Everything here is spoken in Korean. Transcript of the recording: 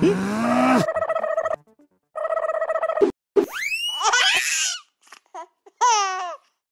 응?